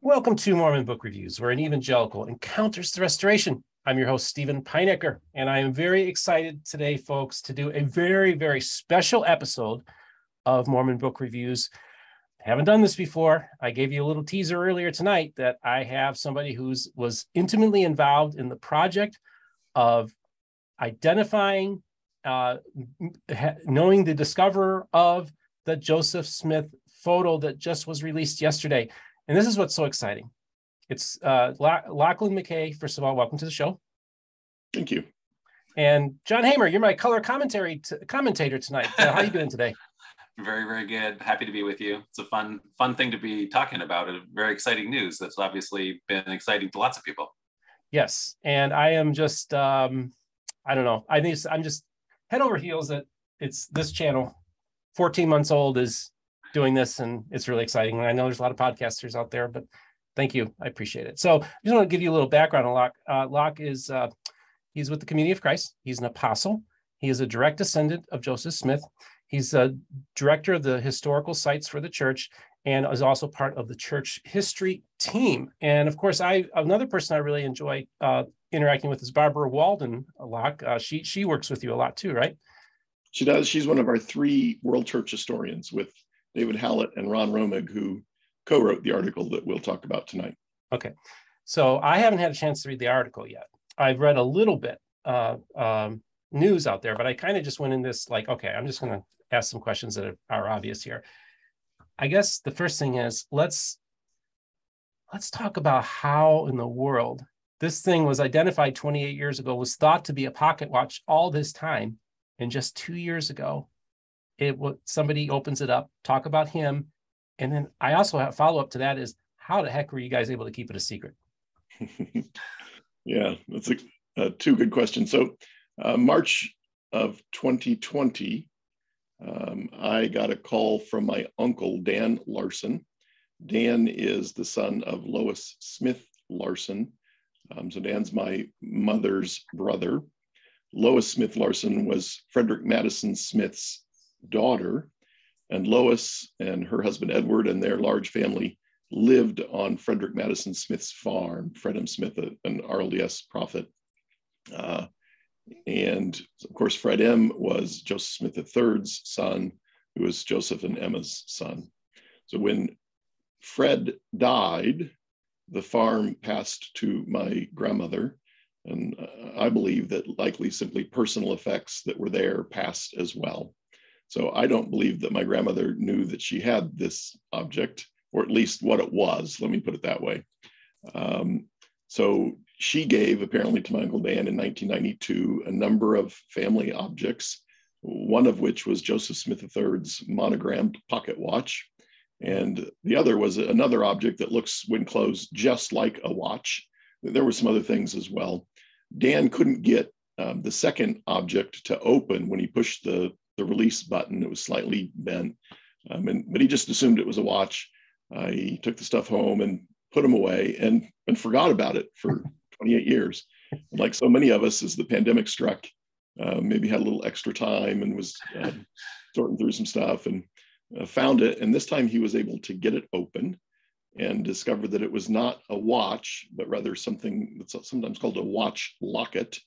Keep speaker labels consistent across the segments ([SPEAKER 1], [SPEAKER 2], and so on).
[SPEAKER 1] Welcome to Mormon Book Reviews, where an evangelical encounters the restoration. I'm your host, Steven Pynakker, and I am very excited today, folks, to do a very, very special episode of Mormon Book Reviews. I haven't done this before. I gave you a little teaser earlier tonight that I have somebody who's was intimately involved in the project of identifying, uh, knowing the discoverer of the Joseph Smith photo that just was released yesterday. And this is what's so exciting. It's uh, Lachlan MacKay. First of all, welcome to the show.
[SPEAKER 2] Thank you.
[SPEAKER 1] And John Hamer, you're my color commentary t- commentator tonight. Uh, how are you doing today?
[SPEAKER 3] very, very good. Happy to be with you. It's a fun, fun thing to be talking about. A very exciting news that's obviously been exciting to lots of people.
[SPEAKER 1] Yes, and I am just, um, I don't know. I think I'm just head over heels that it's this channel, 14 months old, is doing this, and it's really exciting. And I know there's a lot of podcasters out there, but thank you. I appreciate it. So I just want to give you a little background on Locke. Uh, Locke is uh, he's with the Community of Christ. He's an apostle. He is a direct descendant of Joseph Smith. He's a director of the historical sites for the church and is also part of the church history team. And of course, I another person I really enjoy uh, interacting with is Barbara Walden a lot. Uh, she she works with you a lot too, right?
[SPEAKER 2] She does. She's one of our three World Church historians with David Howlett and Ron Romig, who co-wrote the article that we'll talk about tonight.
[SPEAKER 1] Okay, so I haven't had a chance to read the article yet. I've read a little bit uh, um, news out there, but I kind of just went in this like, okay, I'm just going to ask some questions that are, are obvious here. I guess the first thing is let's let's talk about how in the world this thing was identified 28 years ago, was thought to be a pocket watch all this time, and just two years ago, it will somebody opens it up, talk about him, and then I also have follow up to that is how the heck were you guys able to keep it a secret?
[SPEAKER 2] yeah, that's a, uh, two good questions. So uh, March of 2020, um, I got a call from my uncle, Dan Larsen. Dan is the son of Lois Smith Larsen. Um, so Dan's my mother's brother. Lois Smith Larsen was Frederick Madison Smith's daughter. And Lois and her husband Edward and their large family lived on Frederick Madison Smith's farm, Fred M. Smith, an RLDS prophet. Uh, and of course, Fred M was Joseph Smith III's son, who was Joseph and Emma's son. So when Fred died, the farm passed to my grandmother. And uh, I believe that likely simply personal effects that were there passed as well. So I don't believe that my grandmother knew that she had this object, or at least what it was. Let me put it that way. Um, so she gave apparently to my Uncle Dan in 1992 a number of family objects, one of which was Joseph Smith III's monogrammed pocket watch. And the other was another object that looks, when closed, just like a watch. There were some other things as well. Dan couldn't get um, the second object to open when he pushed the, the release button. It was slightly bent, um, and, but he just assumed it was a watch. Uh, he took the stuff home and put them away and, and forgot about it for 28 years. like so many of us, as the pandemic struck, uh, maybe had a little extra time and was uh, sorting through some stuff and uh, found it. And this time he was able to get it open and discovered that it was not a watch, but rather something that's sometimes called a watch locket.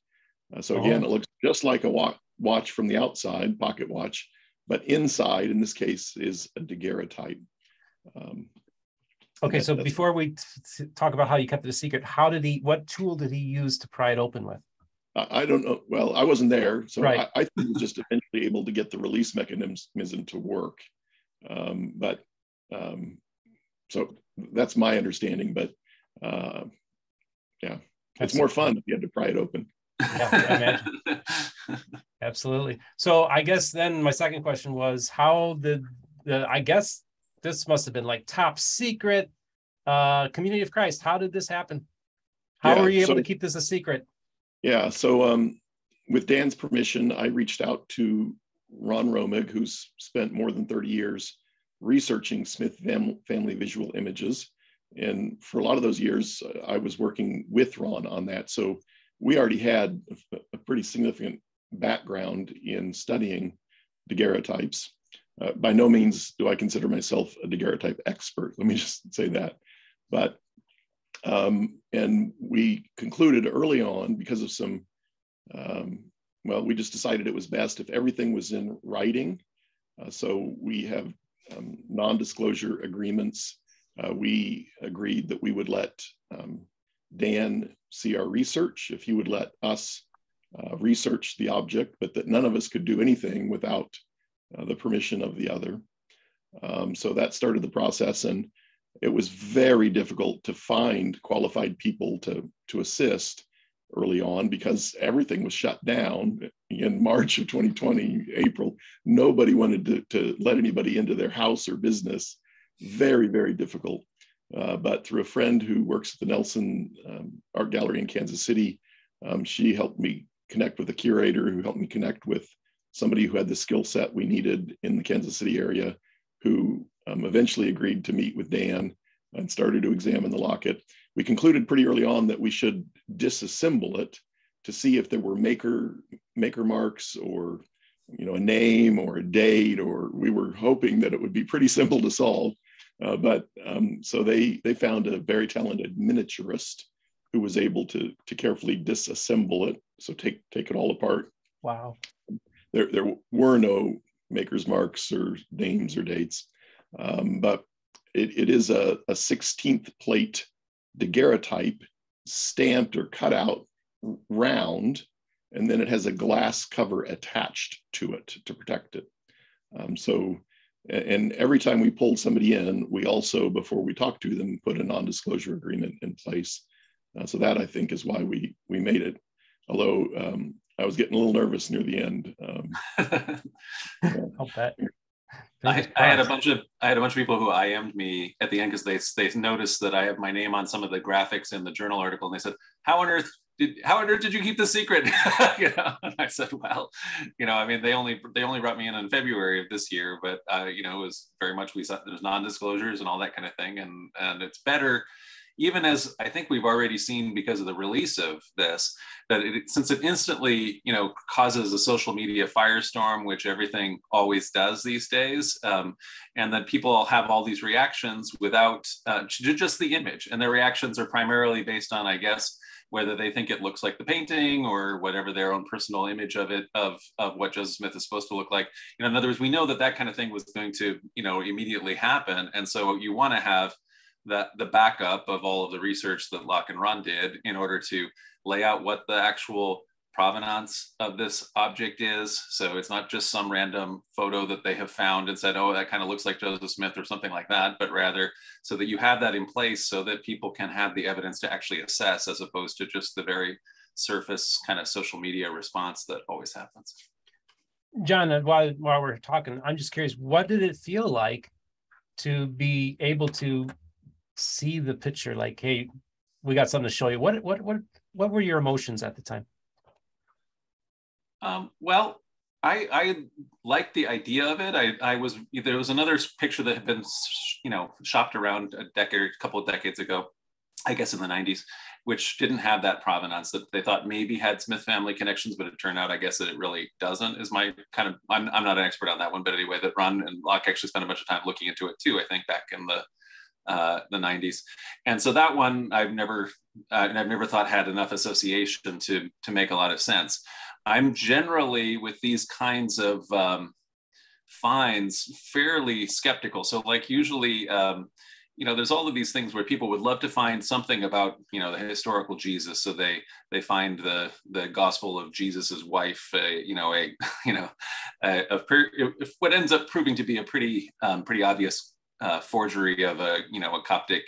[SPEAKER 2] Uh, so again, oh. it looks just like a wa- watch from the outside, pocket watch, but inside, in this case, is a daguerreotype. Um,
[SPEAKER 1] Okay, so before we talk about how you kept it a secret, how did he? What tool did he use to pry it open with?
[SPEAKER 2] I don't know. Well, I wasn't there, so right. I, I think he was just eventually able to get the release mechanism to work. Um, but um, so that's my understanding. But uh, yeah, it's more fun if you had to pry it open. Yeah,
[SPEAKER 1] Absolutely. So I guess then my second question was, how did the? I guess this must have been like top secret uh, community of Christ. How did this happen? How yeah, were you able so, to keep this a secret?
[SPEAKER 2] Yeah, so um, with Dan's permission, I reached out to Ron Romig, who's spent more than 30 years researching Smith fam- family visual images. And for a lot of those years, I was working with Ron on that. So we already had a, a pretty significant background in studying daguerreotypes. uh, by no means do I consider myself a daguerreotype expert. Let me just say that. But, um, and we concluded early on because of some, um, well, we just decided it was best if everything was in writing. Uh, so we have um, non-disclosure agreements. Uh, we agreed that we would let um, Dan see our research, if he would let us uh, research the object, but that none of us could do anything without uh, the permission of the other. Um, so that started the process, and it was very difficult to find qualified people to, to assist early on because everything was shut down in March of 2020, April. Nobody wanted to, to let anybody into their house or business. Very, very difficult. Uh, but through a friend who works at the Nelson um, Art Gallery in Kansas City, um, she helped me connect with a curator who helped me connect with somebody who had the skill set we needed in the Kansas City area, who um, eventually agreed to meet with Dan and started to examine the locket. We concluded pretty early on that we should disassemble it to see if there were maker maker marks or you know a name or a date or we were hoping that it would be pretty simple to solve uh, but um, so they they found a very talented miniaturist who was able to to carefully disassemble it so take take it all apart
[SPEAKER 1] wow
[SPEAKER 2] there there were no maker's marks or names or dates um, but it, it is a, a 16th plate daguerreotype stamped or cut out round and then it has a glass cover attached to it to protect it um, so and every time we pulled somebody in, we also, before we talked to them, put a non-disclosure agreement in place. Uh, so that I think is why we we made it. Although um, I was getting a little nervous near the end. Um,
[SPEAKER 1] I'll bet.
[SPEAKER 3] I, I, had a bunch of I had a bunch of people who IM'd me at the end because they they noticed that I have my name on some of the graphics in the journal article, and they said, "How on earth did how on earth did you keep the secret? you know, and I said, well, you know, I mean, they only they only brought me in in February of this year, but uh, you know, it was very much we said there's non-disclosures and all that kind of thing, and and it's better. Even as I think we've already seen because of the release of this, that it, since it instantly, you know, causes a social media firestorm, which everything always does these days, um, and that people have all these reactions without uh, just the image, and their reactions are primarily based on, I guess, whether they think it looks like the painting or whatever their own personal image of it of of what Joseph Smith is supposed to look like. You know, in other words, we know that that kind of thing was going to you know immediately happen, and so you want to have that the backup of all of the research that Locke and Ron did in order to lay out what the actual provenance of this object is. So it's not just some random photo that they have found and said, oh, that kind of looks like Joseph Smith or something like that, but rather so that you have that in place so that people can have the evidence to actually assess as opposed to just the very surface kind of social media response that always happens.
[SPEAKER 1] John, while, while we're talking, I'm just curious, what did it feel like to be able to see the picture? Like, hey, we got something to show you. What, what, what, what were your emotions at the time?
[SPEAKER 3] Um, well, I, I liked the idea of it. I, I was there was another picture that had been you know shopped around a decade, a couple of decades ago, I guess in the 90s, which didn't have that provenance that they thought maybe had Smith family connections, but it turned out I guess that it really doesn't. Is my kind of I'm, I'm not an expert on that one, but anyway, that Ron and Locke actually spent a bunch of time looking into it too. I think back in the uh, the 90s, and so that one I've never uh, and I've never thought had enough association to to make a lot of sense. I'm generally with these kinds of um, finds fairly skeptical. So like usually, um, you know, there's all of these things where people would love to find something about, you know, the historical Jesus. So they they find the the Gospel of Jesus's wife, uh, you know, a you know, a, a what ends up proving to be a pretty um, pretty obvious uh, forgery of a you know a Coptic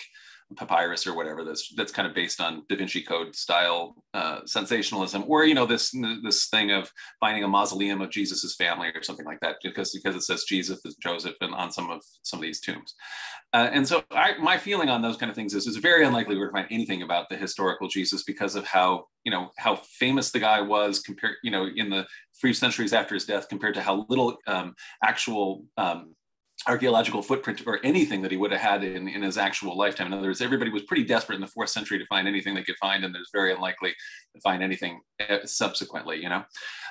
[SPEAKER 3] papyrus or whatever that's that's kind of based on Da Vinci Code style uh, sensationalism, or you know this this thing of finding a mausoleum of Jesus's family or something like that, because because it says Jesus and Joseph and on some of some of these tombs. Uh, and so I, my feeling on those kind of things is it's very unlikely we're going to find anything about the historical Jesus because of how you know how famous the guy was compared you know in the three centuries after his death compared to how little um, actual um, archaeological footprint or anything that he would have had in, in his actual lifetime. In other words, everybody was pretty desperate in the fourth century to find anything they could find, and there's very unlikely to find anything uh, subsequently, you know?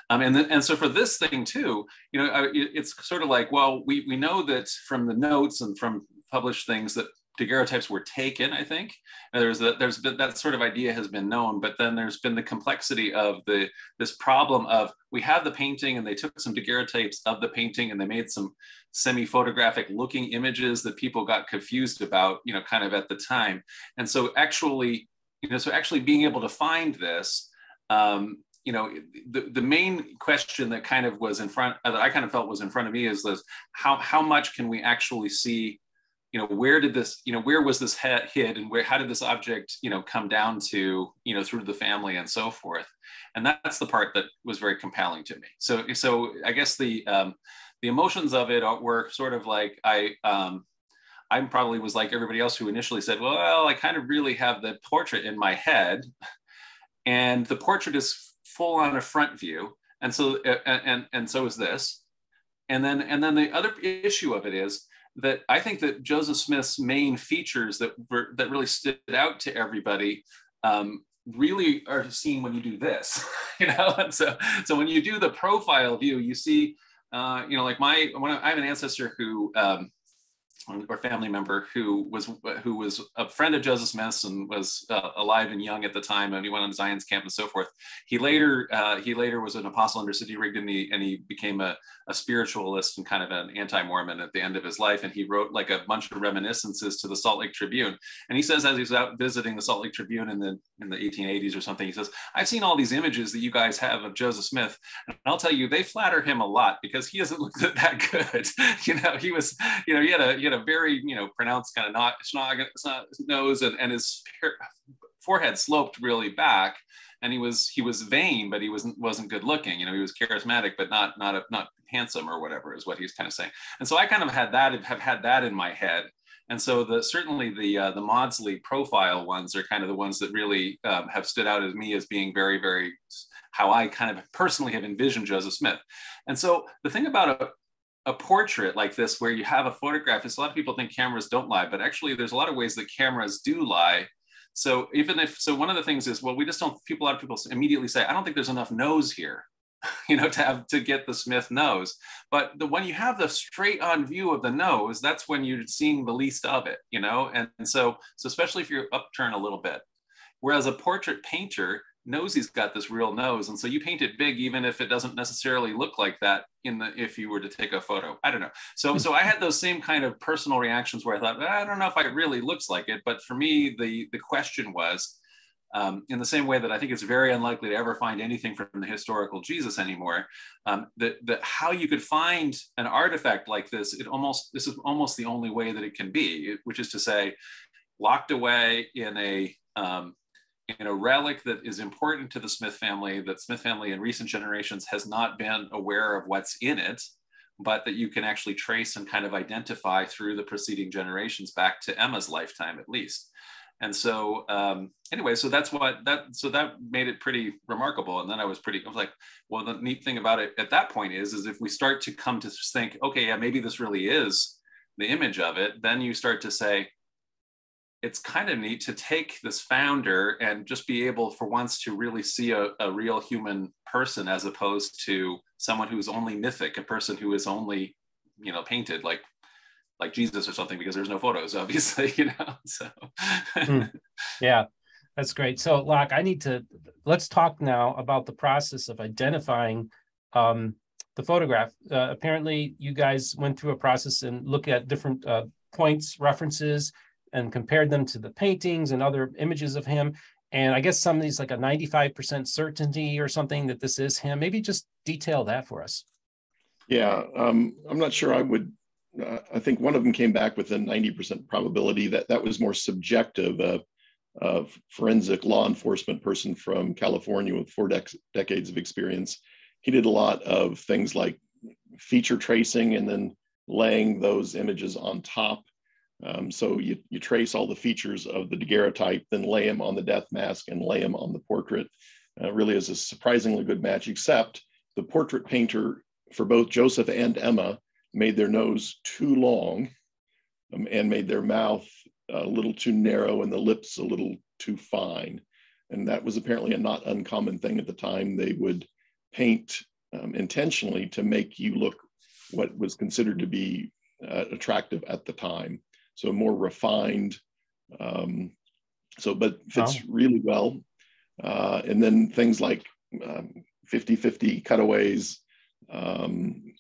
[SPEAKER 3] Um, and, then, and so for this thing too, you know, it's sort of like, well, we, we know that from the notes and from published things that daguerreotypes were taken, I think. And there's that there's been, that sort of idea has been known, but then there's been the complexity of the this problem of we have the painting and they took some daguerreotypes of the painting and they made some semi-photographic looking images that people got confused about, you know, kind of at the time. And so actually, you know, so actually being able to find this, um, you know, the, the main question that kind of was in front, that I kind of felt was in front of me is this, how, how much can we actually see you know where did this you know where was this hid and where how did this object you know come down to you know through the family and so forth? And that's the part that was very compelling to me. So so i guess the um, the emotions of it were sort of like i um, i probably was like everybody else who initially said well i kind of really have the portrait in my head and the portrait is full on a front view and so and and, and so is this. And then and then the other issue of it is that I think that Joseph Smith's main features that were, that really stood out to everybody um, really are seen when you do this, you know. And so, so when you do the profile view, you see, uh, you know, like my when I, I have an ancestor who um, or family member who was who was a friend of Joseph Smith's and was uh, alive and young at the time, and he went on Zion's camp and so forth. He later uh, he later was an apostle under Sidney Rigdon, and he, and he became a, a spiritualist and kind of an anti-Mormon at the end of his life. And he wrote like a bunch of reminiscences to the Salt Lake Tribune. And he says as he's out visiting the Salt Lake Tribune in the in the 1880s or something, he says, "I've seen all these images that you guys have of Joseph Smith, and I'll tell you, they flatter him a lot because he doesn't look that good. you know, he was you know he had a he had a very you know pronounced kind of not nose and, and his forehead sloped really back. And he was he was vain but he wasn't wasn't good looking. You know he was charismatic but not not a, not handsome or whatever is what he's kind of saying. And so i kind of had that have had that in my head. And so the certainly the uh, the Maudsley profile ones are kind of the ones that really um, have stood out as me as being very very how I kind of personally have envisioned Joseph Smith. And so the thing about a, a portrait like this where you have a photograph. Is a lot of people think cameras don't lie but actually there's a lot of ways that cameras do lie. So even if so one of the things is well we just don't people a lot of people immediately say i don't think there's enough nose here you know to have to get the smith nose. But the when you have the straight on view of the nose that's when you're seeing the least of it you know? And, and so so especially if you're upturn a little bit. Whereas a portrait painter knows he's got this real nose and so you paint it big even if it doesn't necessarily look like that in the if you were to take a photo. I don't know. So so i had those same kind of personal reactions where i thought i don't know if it really looks like it but for me the the question was um, in the same way that I think it's very unlikely to ever find anything from the historical Jesus anymore, um, that, that how you could find an artifact like this, it almost this is almost the only way that it can be, which is to say, locked away in a um, a relic that is important to the Smith family, that Smith family in recent generations has not been aware of what's in it, but that you can actually trace and kind of identify through the preceding generations back to Emma's lifetime at least. And so um, anyway, so that's what that so that made it pretty remarkable. And then I was pretty I was like, well, the neat thing about it at that point is is if we start to come to think, okay, yeah, maybe this really is the image of it, then you start to say, it's kind of neat to take this founder and just be able for once to really see a, a, real human person as opposed to someone who's only mythic a person who is only you know painted like like jesus or something because there's no photos obviously you know so.
[SPEAKER 1] Mm. yeah that's great. So Locke i need to let's talk now about the process of identifying um, the photograph. Uh, apparently you guys went through a process and look at different uh, points references and compared them to the paintings and other images of him. And I guess some of these like a 95% certainty or something that this is him. Maybe just detail that for us.
[SPEAKER 2] Yeah, um, I'm not sure I would. Uh, I think one of them came back with a 90% probability that that was more subjective. Uh, of forensic law enforcement person from California with four dec- decades of experience. He did a lot of things like feature tracing and then laying those images on top um, so you, you trace all the features of the daguerreotype, then lay them on the death mask and lay them on the portrait. Uh, really is a surprisingly good match, except the portrait painter for both Joseph and Emma made their nose too long um, and made their mouth a little too narrow and the lips a little too fine. And that was apparently a not uncommon thing at the time. They would paint um, intentionally to make you look what was considered to be uh, attractive at the time. So more refined. Um, so, but fits wow. really well. Uh, and then things like um, 50-50 cutaways, um,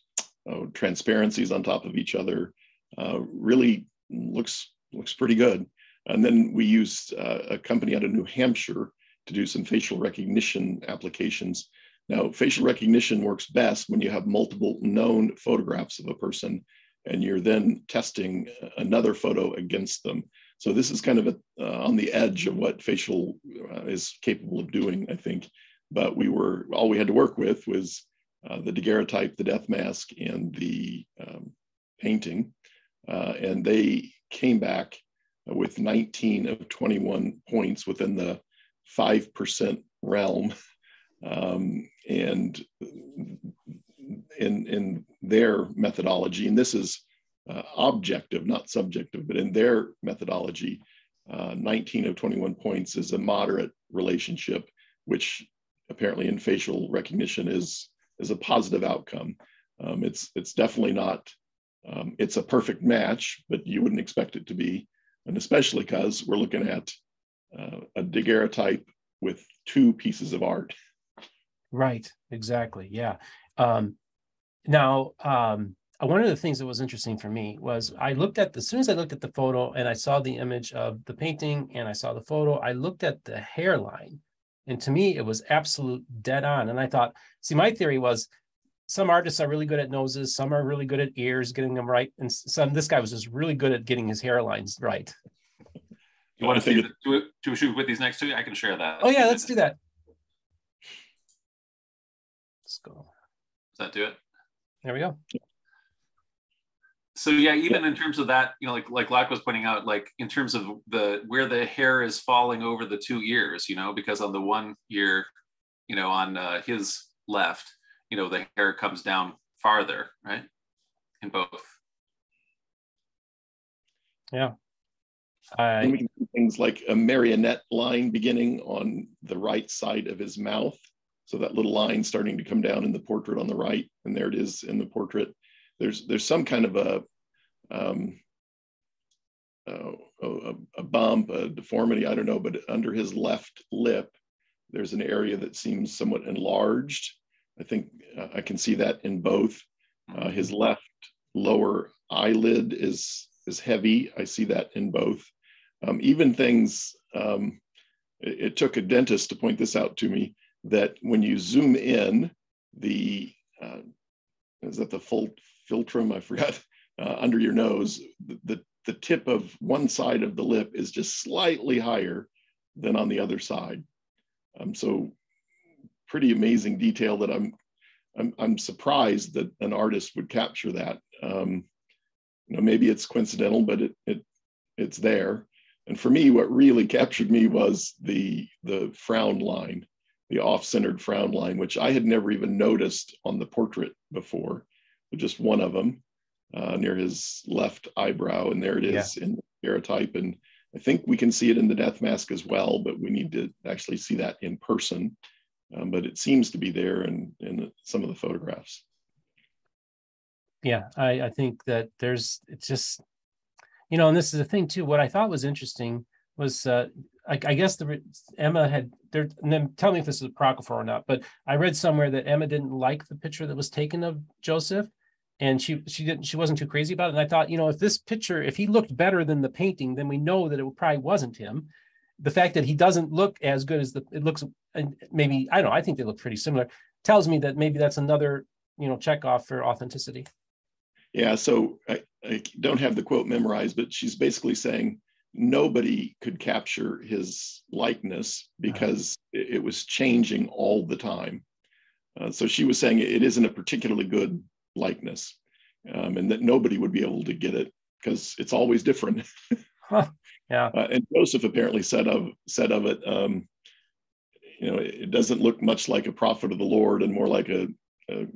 [SPEAKER 2] oh, transparencies on top of each other, uh, really looks looks pretty good. And then we used uh, a company out of New Hampshire to do some facial recognition applications. Now, facial recognition works best when you have multiple known photographs of a person and you're then testing another photo against them. So this is kind of a, uh, on the edge of what facial uh, is capable of doing, I think. But we were, all we had to work with was uh, the daguerreotype, the death mask, and the um, painting. Uh, and they came back with 19 of 21 points within the 5% realm. Um, and in, in their methodology, and this is uh, objective, not subjective, but in their methodology, uh, 19 of 21 points is a moderate relationship, which apparently in facial recognition is, is a positive outcome. Um, it's, it's definitely not, um, it's a perfect match, but you wouldn't expect it to be. And especially because we're looking at uh, a daguerreotype with two pieces of art.
[SPEAKER 1] Right, exactly. Yeah. Um, now, um, uh, one of the things that was interesting for me was I looked at the, as soon as I looked at the photo and I saw the image of the painting and I saw the photo, I looked at the hairline. And to me, it was absolute dead on. And I thought, see, my theory was some artists are really good at noses, some are really good at ears, getting them right. And some, this guy was just really good at getting his hairlines right.
[SPEAKER 3] You want to see the, a shoot with these next two? I can share that.
[SPEAKER 1] Oh, yeah, let's do that. Let's go.
[SPEAKER 3] Does that do it?
[SPEAKER 1] There we go.
[SPEAKER 3] So yeah, even in terms of that, you know, like like Locke was pointing out, like in terms of the where the hair is falling over the two ears, you know, because on the one ear, you know, on uh, his left, you know, the hair comes down farther, right? In both.
[SPEAKER 1] Yeah.
[SPEAKER 2] I... we can see things like a marionette line beginning on the right side of his mouth. So that little line starting to come down in the portrait on the right, and there it is in the portrait. There's there's some kind of a um, uh, a, a, bump, a deformity, I don't know, but under his left lip, there's an area that seems somewhat enlarged. I think uh, I can see that in both. Uh, his left lower eyelid is is heavy. I see that in both. Um, even things. Um, it, it, took a dentist to point this out to me that when you zoom in, the uh, is that the full philtrum? I forgot uh, under your nose. The, the the tip of one side of the lip is just slightly higher than on the other side. Um, so pretty amazing detail that I'm, I'm, I'm surprised that an artist would capture that. Um, you know, maybe it's coincidental, but it, it, it's there. And for me, what really captured me was the, the frown line the off-centered frown line, which I had never even noticed on the portrait before, but just one of them uh, near his left eyebrow. And there it is yeah. in the daguerreotype. And I think we can see it in the death mask as well, but we need to actually see that in person. Um, but it seems to be there in, in some of the photographs.
[SPEAKER 1] Yeah, I, I think that there's, it's just, you know, and this is the thing too, what I thought was interesting was uh, I, I, guess the Emma had there. And then tell me if this is apocryphal or not. But I read somewhere that Emma didn't like the picture that was taken of Joseph, and she she didn't she wasn't too crazy about it. And I thought, you know, if this picture, if he looked better than the painting, then we know that it probably wasn't him. The fact that he doesn't look as good as the it looks, and maybe I don't know. I think they look pretty similar. Tells me that maybe that's another you know check off for authenticity.
[SPEAKER 2] Yeah. So I, I don't have the quote memorized, but she's basically saying nobody could capture his likeness because it was changing all the time. Uh, so she was saying it isn't a particularly good likeness um, and that nobody would be able to get it because it's always different.
[SPEAKER 1] huh. Yeah.
[SPEAKER 2] Uh, and Joseph apparently said of said of it, um, you know, it doesn't look much like a prophet of the Lord and more like a, a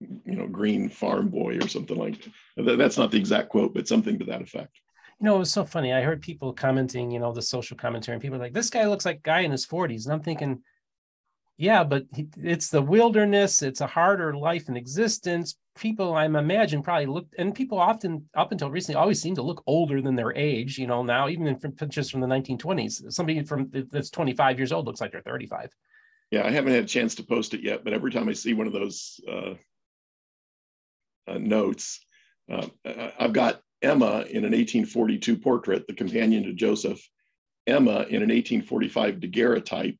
[SPEAKER 2] you know, green farm boy or something like that. That's not the exact quote, but something to that effect.
[SPEAKER 1] You know, it was so funny. I heard people commenting, you know, the social commentary, and people like, this guy looks like a guy in his 40s. And I'm thinking, yeah, but it's the wilderness, it's a harder life and existence. People, I'm imagine, probably look, and people often, up until recently, always seem to look older than their age. You know, now even in pictures from the 1920s, somebody from that's 25 years old looks like they're 35.
[SPEAKER 2] Yeah, I haven't had a chance to post it yet, but every time I see one of those uh, uh, notes, uh, I've got Emma in an 1842 portrait, the companion to Joseph. Emma in an 1845 daguerreotype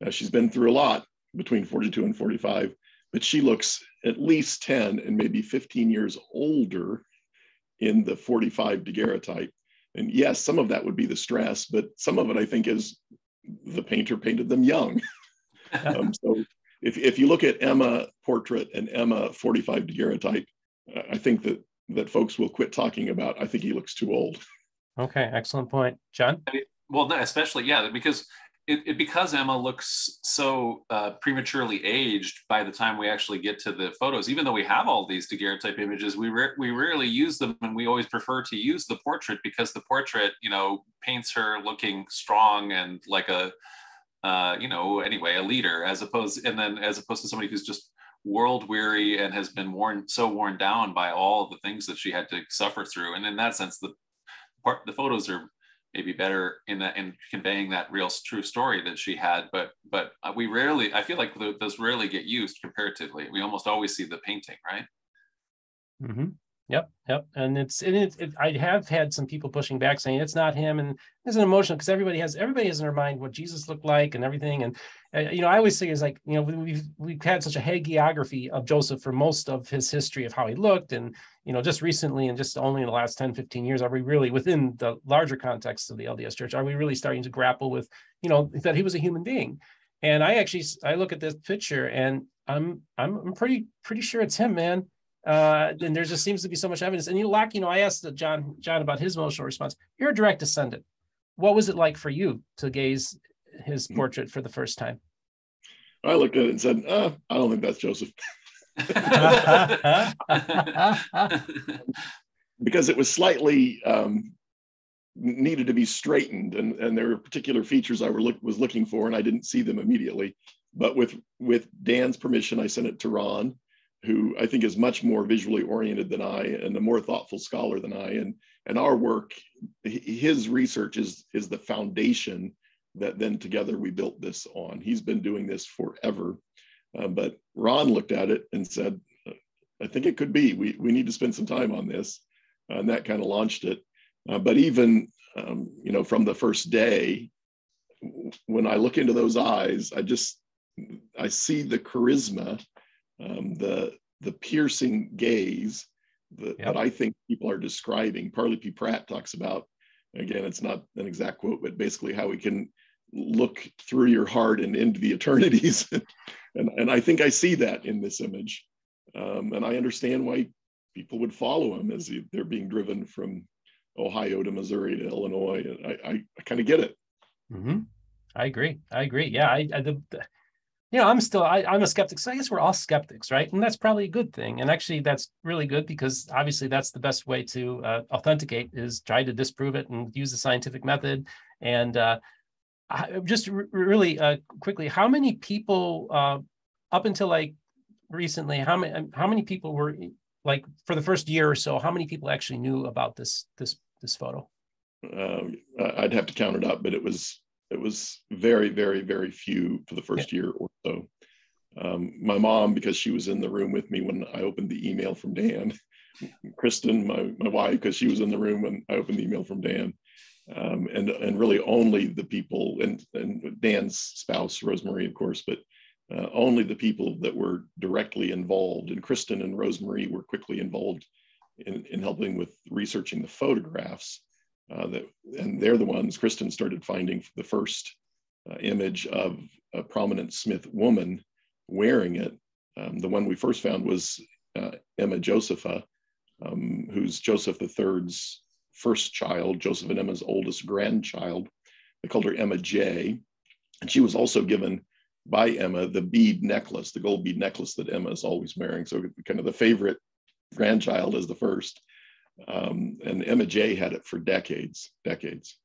[SPEAKER 2] now, she's been through a lot between 42 and 45, but she looks at least 10 and maybe 15 years older in the 45 daguerreotype. And yes, some of that would be the stress, but some of it I think is the painter painted them young. um, so if, if you look at Emma portrait and Emma 45 daguerreotype, I think that that folks will quit talking about. I think he looks too old.
[SPEAKER 1] Okay, excellent point, John.
[SPEAKER 3] Well, especially yeah, because it, it, because Emma looks so uh, prematurely aged by the time we actually get to the photos, even though we have all these daguerreotype images, we re- we rarely use them, and we always prefer to use the portrait because the portrait, you know, paints her looking strong and like a, uh, you know, anyway, a leader, as opposed, and then as opposed to somebody who's just world weary and has been worn so worn down by all the things that she had to suffer through, and in that sense, the part the photos are maybe better in that in conveying that real true story that she had. But but uh, we rarely i feel like those rarely get used comparatively. We almost always see the painting right?
[SPEAKER 1] Mm-hmm. Yep, yep, and it's and it, it, I have had some people pushing back saying it's not him, and it's an emotional because everybody has everybody has in their mind what Jesus looked like and everything, and uh, you know I always say is like you know we've we've had such a hagiography of Joseph for most of his history of how he looked, and you know just recently and just only in the last 10, 15 years are we really within the larger context of the LDS Church are we really starting to grapple with you know that he was a human being, and I actually I look at this picture and I'm I'm I'm pretty pretty sure it's him, man uh, and there just seems to be so much evidence. And you Locke, you know, I asked John John about his emotional response. You're a direct descendant. What was it like for you to gaze his hmm. portrait for the first time?
[SPEAKER 2] I looked at it and said, uh, I don't think that's Joseph. because it was slightly um, needed to be straightened, and, and there were particular features I were look, was looking for, and I didn't see them immediately. But with with Dan's permission, I sent it to Ron, who I think is much more visually oriented than I and a more thoughtful scholar than I. And, and our work, his research is, is the foundation that then together we built this on. He's been doing this forever. Uh, but Ron looked at it and said, I think it could be. We, we need to spend some time on this. Uh, and that kind of launched it. Uh, but even, um, you know, from the first day, when I look into those eyes, I just, I see the charisma um, the the piercing gaze that, yep. that I think people are describing. Parley P. Pratt talks about, again, it's not an exact quote, but basically how we can look through your heart and into the eternities. and, and I think I see that in this image. Um, and I understand why people would follow him as they're being driven from Ohio to Missouri to Illinois. I, I, I kind of get it.
[SPEAKER 1] Mm-hmm. I agree. I agree. Yeah. I, I the, you know, I'm still I, I'm a skeptic. So I guess we're all skeptics, right? And that's probably a good thing. And actually, that's really good because obviously that's the best way to uh, authenticate is try to disprove it and use the scientific method. And uh, I, just r- really uh, quickly, how many people uh, up until like recently, how many how many people were like for the first year or so? How many people actually knew about this this this photo?
[SPEAKER 2] Um, I'd have to count it up, but it was it was very, very, very few for the first yeah. year or so. Um, my mom, because she was in the room with me when I opened the email from Dan, Kristen, my, my wife, because she was in the room when I opened the email from Dan. Um, and and really only the people and, and Dan's spouse Rosemary of course but uh, only the people that were directly involved and Kristen and Rosemary were quickly involved in, in helping with researching the photographs uh, that, and they're the ones, Kristen started finding the first uh, image of a prominent Smith woman wearing it. Um, the one we first found was uh, Emma Josepha, um, who's Joseph III's first child, Joseph and Emma's oldest grandchild. They called her Emma J. And she was also given by Emma the bead necklace, the gold bead necklace that Emma is always wearing. So kind of the favorite grandchild is the first. Um, and Emma J had it for decades, decades.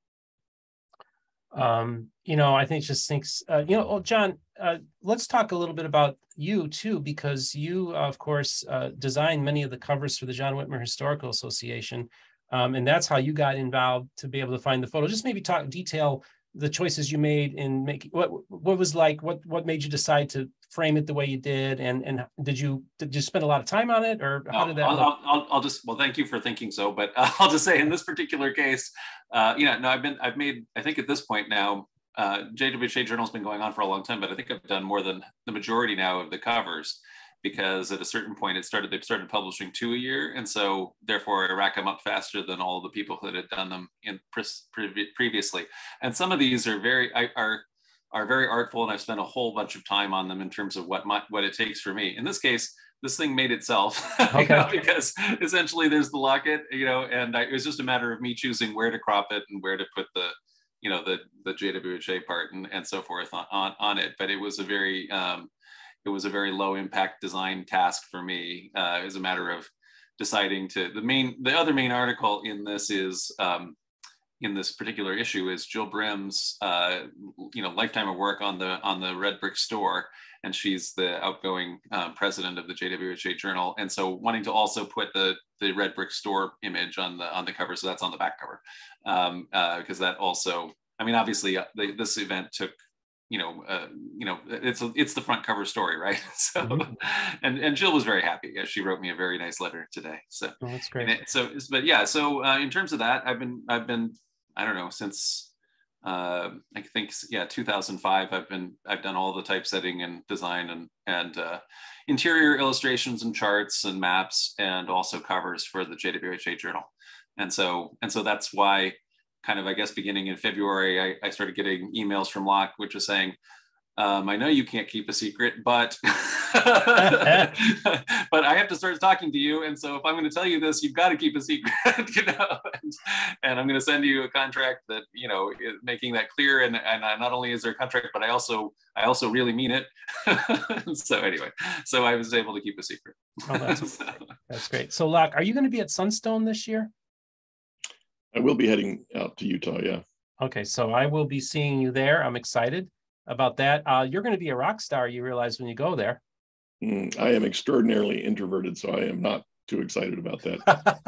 [SPEAKER 1] Um, you know, I think just thinks, uh, you know, well, John, uh, let's talk a little bit about you too, because you, of course, uh, designed many of the covers for the John Whitmer Historical Association. Um, and that's how you got involved to be able to find the photo. Just maybe talk detail the choices you made in making what what was like what what made you decide to frame it the way you did? And and did you did you spend a lot of time on it or how did that
[SPEAKER 3] I'll, I'll, I'll, just well thank you for thinking so but uh, i'll just say in this particular case uh you know no i've been i've made i think at this point now uh jwha journal's been going on for a long time but i think i've done more than the majority now of the covers because at a certain point it started they started publishing two a year and so therefore i rack them up faster than all the people that had done them in pre- previously. And some of these are very are are very artful and i've spent a whole bunch of time on them in terms of what my, what it takes for me. In this case this thing made itself okay. you know, because essentially there's the locket you know and I, it was just a matter of me choosing where to crop it and where to put the you know the the jwha part and, and so forth on, on, on it. But it was a very um, it was a very low impact design task for me. Uh, a matter of deciding to the main the other main article in this is um, in this particular issue is Jill Brim's uh, you know lifetime of work on the on the Red Brick Store, and she's the outgoing uh, president of the JWHA Journal, and so wanting to also put the the Red Brick Store image on the on the cover, so that's on the back cover, because um, uh, that also I mean obviously uh, this event took you know, uh, you know, it's a, it's the front cover story, right? So, mm-hmm. and and Jill was very happy. She wrote me a very nice letter today. So
[SPEAKER 1] oh, that's great.
[SPEAKER 3] It, so, but yeah, so uh, in terms of that, I've been I've been I don't know since uh, I think yeah 2005. I've been I've done all the typesetting and design and and uh, interior illustrations and charts and maps and also covers for the JWHA journal. And so and so that's why kind of, I guess, beginning in February, I, I started getting emails from Locke, which was saying, um, I know you can't keep a secret, but but I have to start talking to you. And so if I'm going to tell you this, you've got to keep a secret, you know. And, and, I'm going to send you a contract that you know making that clear. And and not only is there a contract, but I also I also really mean it. so anyway, so I was able to keep a secret.
[SPEAKER 1] Oh, that's, so. that's great. So Locke, are you going to be at Sunstone this year?
[SPEAKER 2] I will be heading out to Utah. Yeah.
[SPEAKER 1] Okay, so I will be seeing you there. I'm excited about that. Uh, you're going to be a rock star. You realize when you go there.
[SPEAKER 2] Mm, I am extraordinarily introverted, so I am not too excited about that.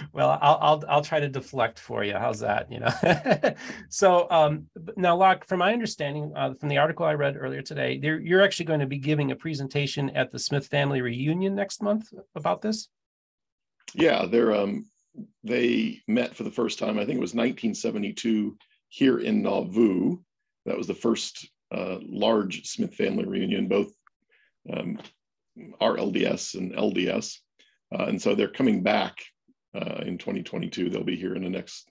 [SPEAKER 1] well, I'll, I'll I'll try to deflect for you. How's that? You know. so um, now, Locke, from my understanding uh, from the article I read earlier today, you're actually going to be giving a presentation at the Smith family reunion next month about this.
[SPEAKER 2] Yeah, they're um, they met for the first time, I think it was 1972 here in Nauvoo. That was the first uh, large Smith family reunion, both um, RLDS and LDS. Uh, and so they're coming back uh, in 2022. They'll be here in the next,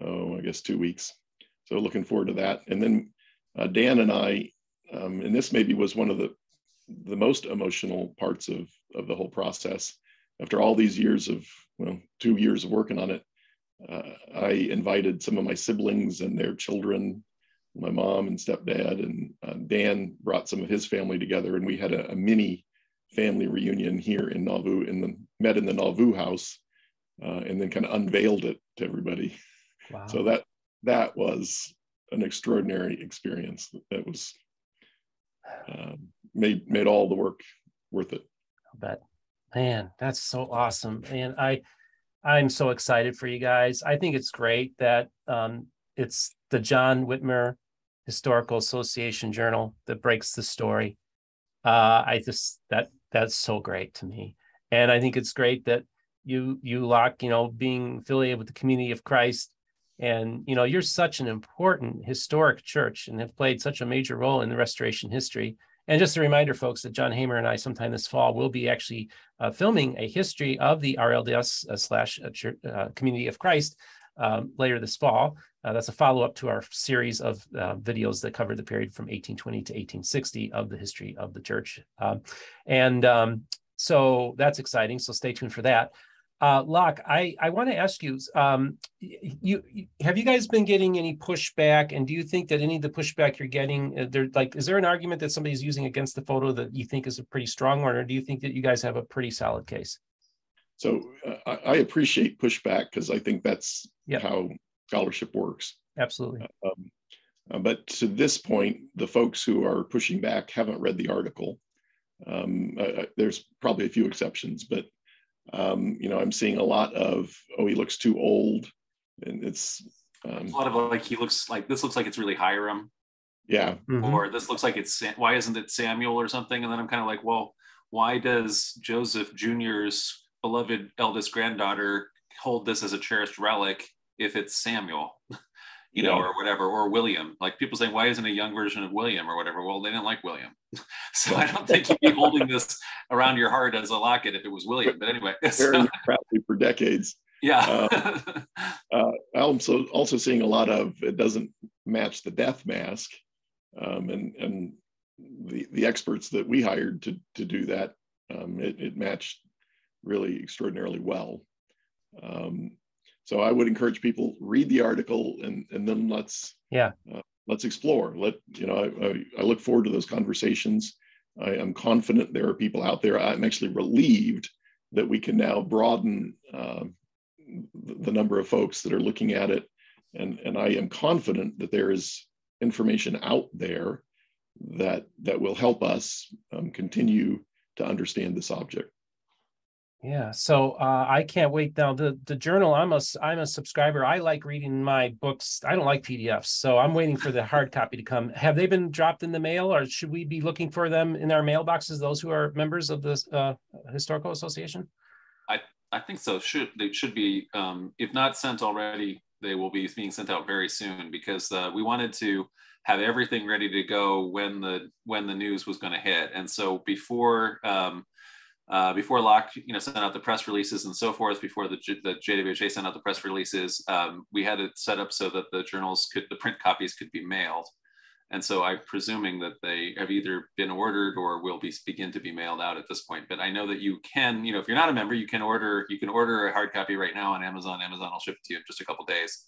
[SPEAKER 2] oh, I guess two weeks. So looking forward to that. And then uh, Dan and I, um, and this maybe was one of the the most emotional parts of of the whole process. After all these years of well, two years of working on it, uh, I invited some of my siblings and their children, my mom and stepdad, and uh, Dan brought some of his family together, and we had a, a, mini family reunion here in Nauvoo, in the met in the Nauvoo house, uh, and then kind of unveiled it to everybody. Wow. So that that was an extraordinary experience. That was um, made made all the work worth it.
[SPEAKER 1] I bet man that's so awesome and i i'm so excited for you guys. I think it's great that um, it's the john whitmer historical association journal that breaks the story. Uh, i just that that's so great to me. And i think it's great that you you Locke you know being affiliated with the community of christ and you know you're such an important historic church and have played such a major role in the restoration history and just a reminder, folks, that John Hamer and I, sometime this fall, will be actually uh, filming a history of the RLDS uh, slash uh, uh, Community of Christ um, later this fall. Uh, that's a follow up to our series of videos that cover the period from 1820 to 1860 of the history of the church. Um, and um, so that's exciting. So stay tuned for that. Uh, Locke, I, I want to ask you, um, you, have you guys been getting any pushback, and do you think that any of the pushback you're getting, uh, there like, is there an argument that somebody's using against the photo that you think is a pretty strong one, or do you think that you guys have a pretty solid case?
[SPEAKER 2] So uh, I, appreciate pushback because I think that's
[SPEAKER 1] Yep.
[SPEAKER 2] how scholarship works.
[SPEAKER 1] Absolutely.
[SPEAKER 2] Um, uh, but to this point, the folks who are pushing back haven't read the article. Um, uh, uh, there's probably a few exceptions, but um, you know, I'm seeing a lot of, oh, he looks too old, and it's um,
[SPEAKER 3] A lot of like he looks like this looks like it's really Hyrum,
[SPEAKER 2] yeah,
[SPEAKER 1] Mhm.
[SPEAKER 3] or this looks like it's why isn't it Samuel or something? And then I'm kind of like, well, why does Joseph Jr.'s beloved eldest granddaughter hold this as a cherished relic if it's Samuel? You know,
[SPEAKER 2] Yeah.
[SPEAKER 3] or whatever, or William. Like people saying, why isn't a young version of William or whatever? Well, they didn't like William. So I don't think you'd be holding this around your heart as a locket if it was William. But anyway, so-
[SPEAKER 2] proudly for decades.
[SPEAKER 3] yeah.
[SPEAKER 2] Uh, I'm also also seeing a lot of it doesn't match the death mask, um, and and the the experts that we hired to to do that, um, it, it matched really extraordinarily well. Um, so I would encourage people read the article and and then let's
[SPEAKER 1] Yeah.
[SPEAKER 2] uh, let's explore. Let you know I, I, I look forward to those conversations. I am confident there are people out there. I'm actually relieved that we can now broaden. um the the number of folks that are looking at it. And, and I am confident that there is information out there that, that will help us um, continue to understand this object.
[SPEAKER 1] Yeah, so uh, I can't wait now. The the journal, I'm a I'm a subscriber. I like reading my books. I don't like PDFs, so I'm waiting for the hard copy to come. Have they been dropped in the mail, or should we be looking for them in our mailboxes? Those who are members of the uh, historical association.
[SPEAKER 3] I think so. Should they should be, um, if not sent already, they will be being sent out very soon because uh, we wanted to have everything ready to go when the when the news was going to hit. And so before um, uh, before Locke, you know, sent out the press releases and so forth, before the J- the JWHA sent out the press releases, um, we had it set up so that the journals could the print copies could be mailed. And so I'm presuming that they have either been ordered or will be begin to be mailed out at this point. But I know that you can, you know, if you're not a member, you can order you can order a hard copy right now on Amazon. Amazon will ship it to you in just a couple days.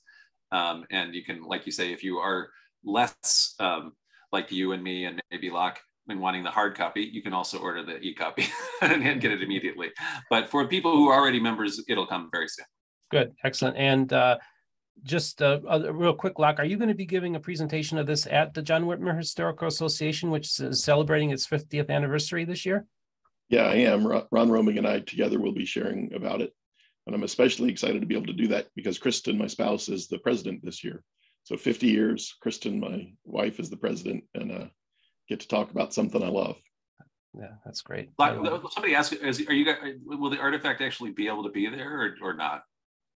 [SPEAKER 3] Um, and you can, like you say, if you are less um, like you and me and maybe Locke when wanting the hard copy, you can also order the e-copy and get it immediately. But for people who are already members, it'll come very soon.
[SPEAKER 1] Good, excellent. And uh, just uh, a real quick, Locke, are you going to be giving a presentation of this at the John Whitmer Historical Association, which is celebrating its 50th anniversary this year?
[SPEAKER 2] Yeah, I am. Ron Ron Romig and I together will be sharing about it. And I'm especially excited to be able to do that because Kristen, my spouse, is the president this year. So 50 years, Kristen, my wife, is the president, and uh, get to talk about something I love.
[SPEAKER 1] Yeah, that's great.
[SPEAKER 3] Like, somebody asked, is, are you guys, will the artifact actually be able to be there or, or not?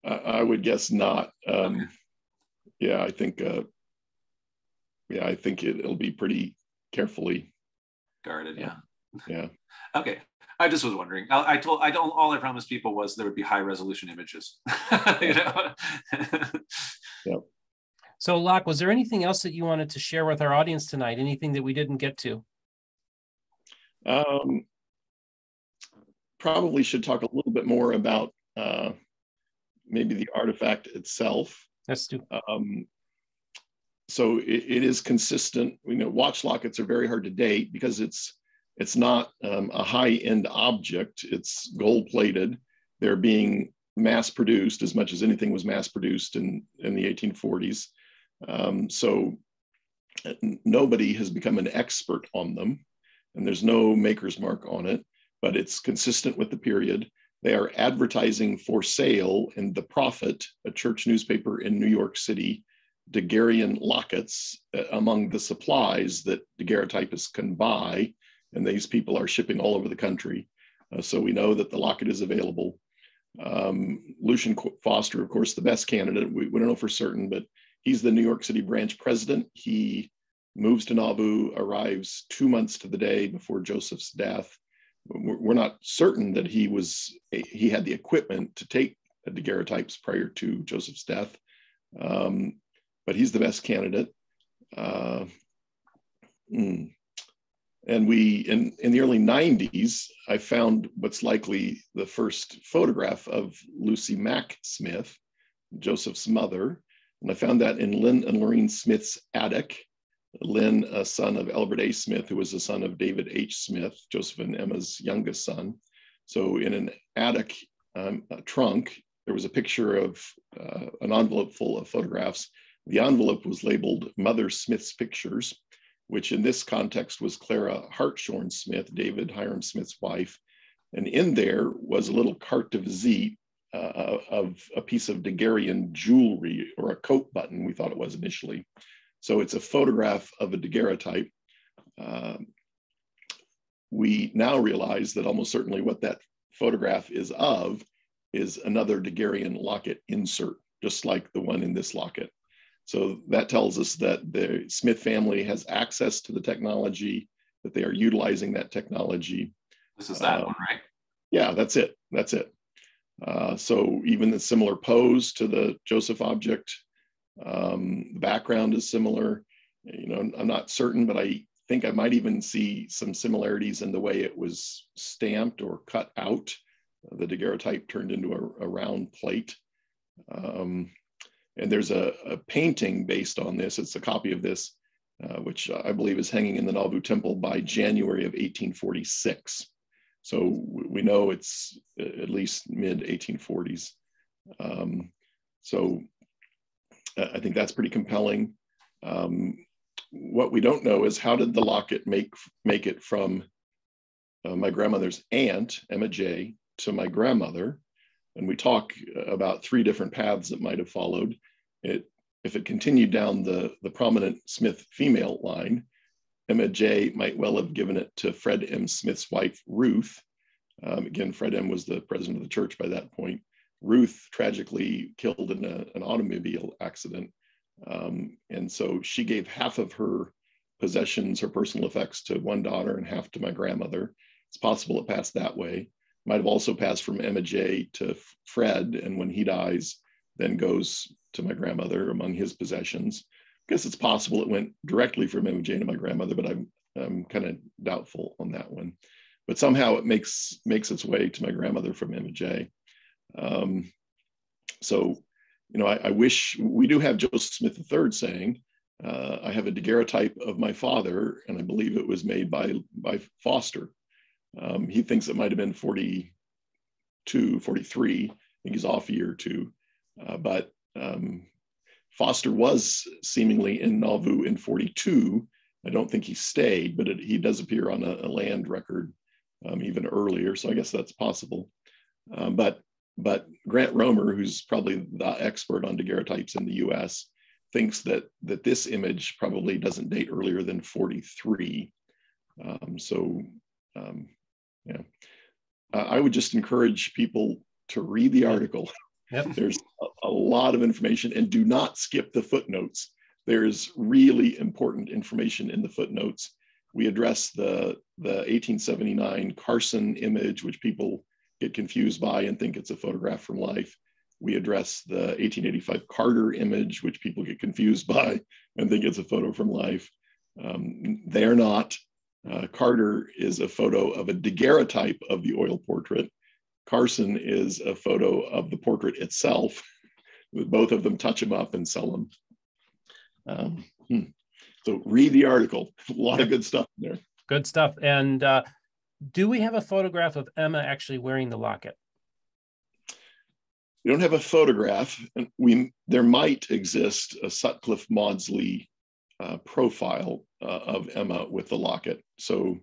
[SPEAKER 2] I, I would guess not. Um,
[SPEAKER 3] Okay.
[SPEAKER 2] Yeah, I think. Uh, yeah, I think it, it'll be pretty carefully.
[SPEAKER 3] Guarded, yeah.
[SPEAKER 2] Yeah.
[SPEAKER 3] Okay. I just was wondering. I, I told I don't. All I promised people was there would be high resolution images. you know.
[SPEAKER 1] So, Locke, was there anything else that you wanted to share with our audience tonight? Anything that we didn't get to?
[SPEAKER 2] Um, probably should talk a little bit more about uh, maybe the artifact itself.
[SPEAKER 1] Let's do.
[SPEAKER 2] Um, so it, it is consistent. You know, watch lockets are very hard to date because it's it's not um, a high-end object. It's gold-plated. They're being mass-produced as much as anything was mass-produced in in the 1840s. Um, so uh, nobody has become an expert on them, and there's no maker's mark on it. But it's consistent with the period. They are advertising for sale in The Prophet, a church newspaper in New York City, daguerrean lockets uh, among the supplies that daguerreotypists can buy. And these people are shipping all over the country. Uh, so we know that the locket is available. Um, Lucian Foster, of course, the best candidate. We, we don't know for certain, but he's the New York City branch president. He moves to Nauvoo, arrives two months to the day before Joseph's death we're not certain that he was he had the equipment to take daguerreotypes prior to Joseph's death, um, but he's the best candidate. Uh, mm. And we, in, in the early 90s, I found what's likely the first photograph of Lucy Mack Smith, Joseph's mother. And I found that in Lynn and Lorraine Smith's attic. Lynn, a son of Albert A. Smith, who was the son of David H. Smith, Joseph and Emma's youngest son. So in an attic um, trunk, there was a picture of uh, an envelope full of photographs. The envelope was labeled Mother Smith's Pictures which in this context was Clara Hartshorn Smith, David Hyrum Smith's wife. And in there was a little carte de visite uh, of a piece of Daguerrean jewelry or a coat button, we thought it was initially. So it's a photograph of a daguerreotype. Uh, we now realize that almost certainly what that photograph is of is another Daguerrean locket insert, just like the one in this locket. So that tells us that the Smith family has access to the technology, that they are utilizing that technology.
[SPEAKER 3] This is that uh, one, right?
[SPEAKER 2] Yeah, that's it. That's it. Uh, so even the similar pose to the Joseph object, um, the background is similar. You know, I'm not certain, but I think I might even see some similarities in the way it was stamped or cut out. The daguerreotype turned into a, a round plate. Um, and there's a, a, painting based on this. It's a copy of this, uh, which I believe is hanging in the Nauvoo Temple by January of 1846. So we know it's at least mid 1840s. Um, so I think that's pretty compelling. Um, what we don't know is how did the locket make make it from uh, my grandmother's aunt Emma J to my grandmother, and we talk about three different paths that might have followed. It, if it continued down the, the prominent Smith female line, Emma J might well have given it to Fred M. Smith's wife, Ruth. Um, again, Fred M. was the president of the church by that point. Ruth tragically killed in a, an automobile accident. Um, and so she gave half of her possessions, her personal effects to one daughter and half to my grandmother. It's possible it passed that way might have also passed from Emma J to Fred, and when he dies, then goes to my grandmother among his possessions. I guess it's possible it went directly from Emma J to my grandmother, but I'm I'm kind of doubtful on that one. But somehow it makes makes its way to my grandmother from Emma. Um, so, you know, I, I, wish we do have Joseph Smith III saying, uh, I have a daguerreotype of my father, and I believe it was made by by Foster. Um, he thinks it might have been 42, 43. I think he's off a year or two. Uh, but um, Foster was seemingly in Nauvoo in 42. I don't think he stayed, but it, he does appear on a, a land record um, even earlier. So I guess that's possible. Um, but but Grant Romer, who's probably the expert on daguerreotypes in the U.S., thinks that that this image probably doesn't date earlier than 43. Um, so um, yeah. Uh, I would just encourage people to read the article. Yep. There's a, lot of information and do not skip the footnotes. There's really important information in the footnotes. We address the, the 1879 Carson image, which people get confused by and think it's a photograph from life. We address the 1885 Carter image, which people get confused by and think it's a photo from life. Um, they're not. Uh, Carter is a photo of a daguerreotype of the oil portrait. Carson is a photo of the portrait itself. Both of them touch them up and sell them. Um, hmm. So read the article. A lot of good stuff there.
[SPEAKER 1] Good stuff. And uh, do we have a photograph of Emma actually wearing the locket?
[SPEAKER 2] We don't have a photograph. And we there might exist a Sutcliffe Maudsley uh, profile uh, of Emma with the locket. So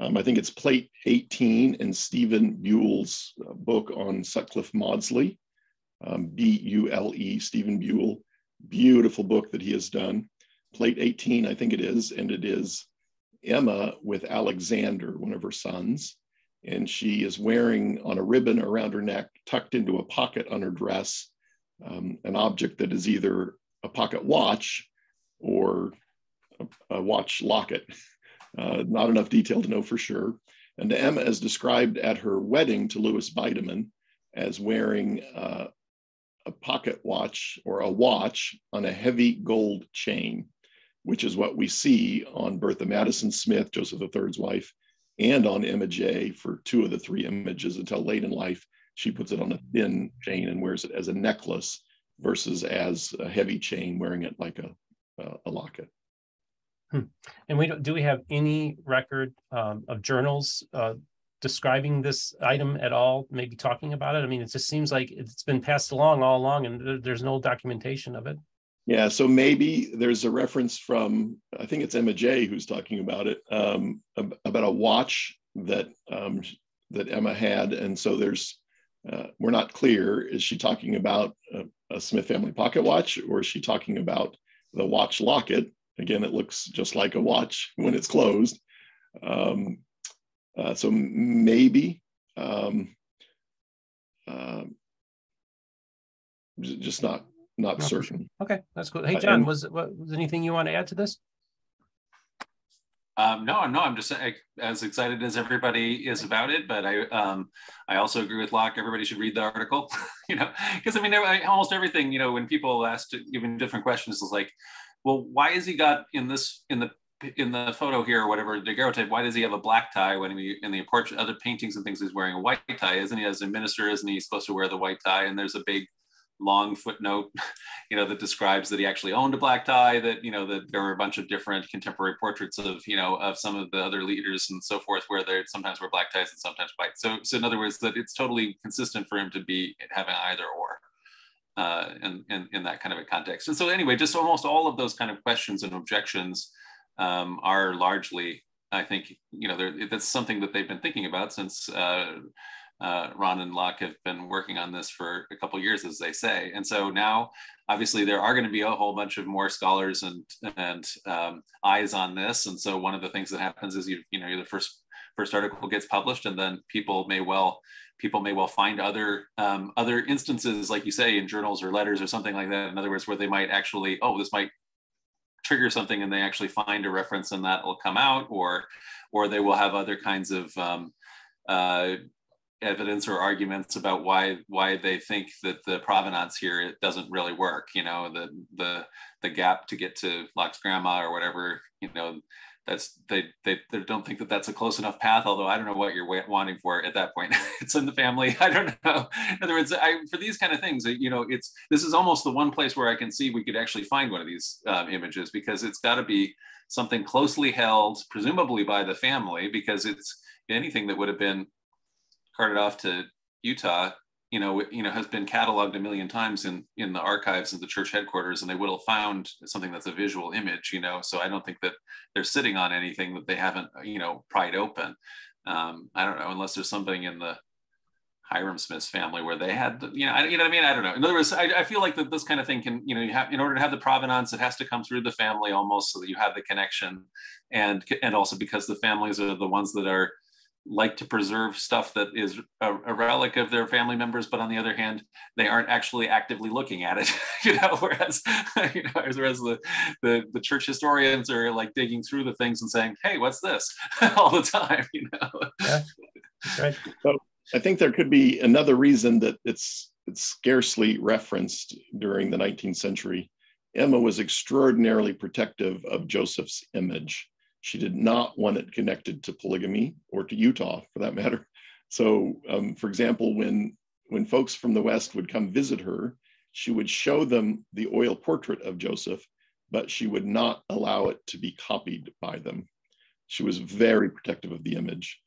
[SPEAKER 2] um, I think it's plate 18 in Stephen Bule's uh, book on Sutcliffe Maudsley, um, B-U-L-E, Stephen Bule. Beautiful book that he has done. Plate 18, I think it is, and it is Emma with Alexander, one of her sons. And she is wearing on a ribbon around her neck, tucked into a pocket on her dress, um, an object that is either a pocket watch or a, a watch locket. Uh, not enough detail to know for sure. And Emma is described at her wedding to Lewis Bidamon as wearing uh, a pocket watch or a watch on a heavy gold chain. which is what we see on Bertha Madison Smith, Joseph III's wife, and on Emma J for two of the three images until late in life. She puts it on a thin chain and wears it as a necklace versus as a heavy chain, wearing it like a, a locket.
[SPEAKER 1] Hmm. And we don't, do we have any record um, of journals uh, describing this item at all? Maybe talking about it. I mean, it just seems like it's been passed along all along, and there's no documentation of it.
[SPEAKER 2] Yeah, so maybe there's a reference from I think it's Emma J who's talking about it um, about a watch that um, that Emma had, and so there's uh, we're not clear. Is she talking about a, a Smith family pocket watch, or is she talking about the watch locket? Again, it looks just like a watch when it's closed. Um, uh, so maybe um, uh, just not not certain.
[SPEAKER 1] Okay, that's good. Hey, uh, John, was, was anything you want to add to this?
[SPEAKER 3] Um, no, no, I'm just as excited as everybody is about it. But I, um, I also agree with Locke. Everybody should read the article, you know, because I mean, almost everything, you know, when people ask even different questions, is like, well, why has he got in this in the in the photo here or whatever daguerreotype? Why does he have a black tie when he in the other paintings and things he's wearing a white tie? Isn't he as a minister? Isn't he supposed to wear the white tie? And there's a big long footnote, you know, that describes that he actually owned a black tie, that, you know, that there were a bunch of different contemporary portraits of, you know, of some of the other leaders and so forth, where they sometimes wear black ties and sometimes white. So, so in other words, that it's totally consistent for him to be having either or. Uh, in, in, in that kind of a context. And so anyway, just almost all of those kind of questions and objections um, are largely, I think, you know, that's something that they've been thinking about since uh, uh, Ron and Locke have been working on this for a couple years, as they say. And so now, obviously, there are going to be a whole bunch of more scholars and and um, eyes on this. And so one of the things that happens is you you know the first first article gets published, and then people may well people may well find other um, other instances, like you say, in journals or letters or something like that. In other words, where they might actually, oh, this might trigger something, and they actually find a reference, and that will come out, or or they will have other kinds of um, uh, evidence or arguments about why why they think that the provenance here it doesn't really work you know the the the gap to get to Locke's grandma or whatever you know that's they, they they don't think that that's a close enough path although i don't know what you're wanting for at that point. It's in the family. I don't know. In other words I, for these kind of things you know it's this is almost the one place where i can see we could actually find one of these um, images because it's got to be something closely held presumably by the family because it's anything that would have been carted off to Utah, you know, you know, has been cataloged a million times in in the archives of the church headquarters, and they would have found something that's a visual image, you know. So I don't think that they're sitting on anything that they haven't, you know, pried open. Um, I don't know, unless there's something in the Hyrum Smith's family where they had, you know, you know what I mean? I don't know. In other words, I, I feel like that this kind of thing can, you know, you have in order to have the provenance, it has to come through the family almost, so that you have the connection, and and also because the families are the ones that are like to preserve stuff that is a, a, relic of their family members, but on the other hand, they aren't actually actively looking at it. you know, whereas you know, whereas the, the the church historians are like digging through the things and saying, "Hey, what's this?" all the time. You know. Yeah.
[SPEAKER 2] Right. So I think there could be another reason that it's it's scarcely referenced during the 19th century. Emma was extraordinarily protective of Joseph's image. She did not want it connected to polygamy or to Utah for that matter. So, um, for example, when, when folks from the West would come visit her, she would show them the oil portrait of Joseph, but she would not allow it to be copied by them. She was very protective of the image.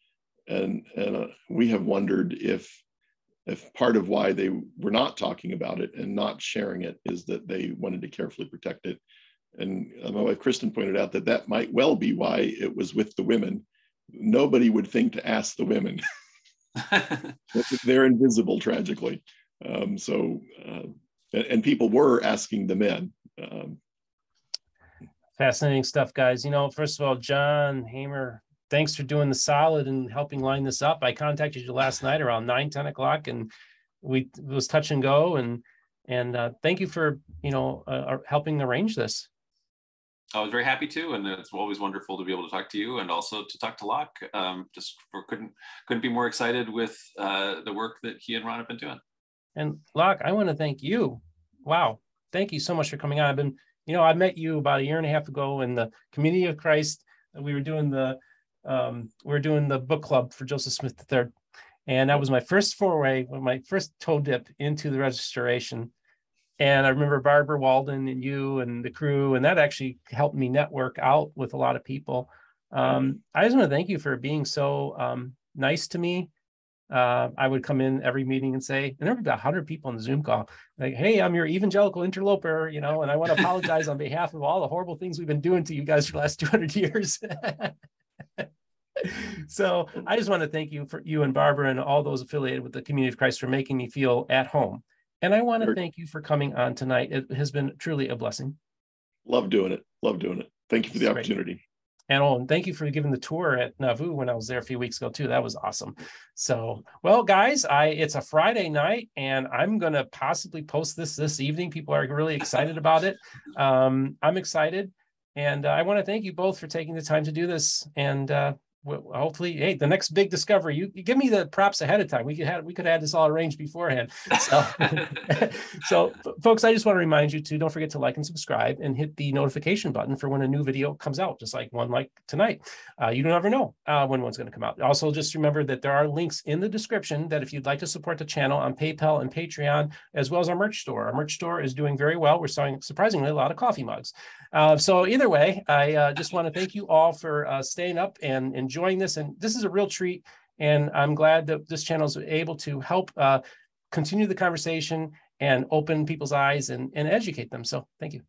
[SPEAKER 2] And, and uh, we have wondered if, if part of why they were not talking about it and not sharing it is that they wanted to carefully protect it and my wife Kristen pointed out that that might well be why it was with the women. Nobody would think to ask the women. They're invisible, tragically. Um, so, uh, and, and, people were asking the men. Um,
[SPEAKER 1] Fascinating stuff, guys. You know, first of all, John Hamer, thanks for doing the solid and helping line this up. I contacted you last night around 9, 10 o'clock, and we was touch and go. And and uh, thank you for you know uh, helping arrange this.
[SPEAKER 3] I was very happy to, and it's always wonderful to be able to talk to you and also to talk to Locke. Um, just couldn't couldn't be more excited with uh, the work that he and Ron have been doing.
[SPEAKER 1] And Locke, I want to thank you. Wow, thank you so much for coming on. I've been you know, I met you about a year and a half ago in the Community of Christ. We were doing the um, we were doing the book club for Joseph Smith III, and that was my first foray, my first toe dip into the restoration. And I remember Barbara Walden and you and the crew, and that actually helped me network out with a lot of people. Um, I just want to thank you for being so um, nice to me uh, I would come in every meeting and say, and there were about 100 people on the Zoom call, like, hey, I'm your evangelical interloper, you know, and I want to apologize on behalf of all the horrible things we've been doing to you guys for the last 200 years. so I just want to thank you for you and Barbara and all those affiliated with the Community of Christ for making me feel at home. And I want to thank you for coming on tonight. It has been truly a blessing.
[SPEAKER 2] Love doing it. Love doing it. Thank you for the That's opportunity. Great.
[SPEAKER 1] And oh, and thank you for giving the tour at Nauvoo when I was there a few weeks ago too. That was awesome. So, well, guys, I it's a Friday night, and I'm gonna possibly post this this evening. People are really excited about it. Um, I'm excited, and uh, I want to thank you both for taking the time to do this. And uh, hopefully, hey, the next big discovery. You, you, give me the props ahead of time. We could have we could have this all arranged beforehand. So, so folks, I just want to remind you to don't forget to like and subscribe and hit the notification button for when a new video comes out, just like one like tonight. Uh, you don't ever know uh, when one's going to come out. Also, just remember that there are links in the description that if you'd like to support the channel on PayPal and Patreon, as well as our merch store. Our merch store is doing very well. We're selling surprisingly a lot of coffee mugs. Uh, so either way, I uh, just want to thank you all for uh, staying up and. and enjoying this. And this is a real treat. And I'm glad that this channel is able to help uh, continue the conversation and open people's eyes and, and educate them. So thank you.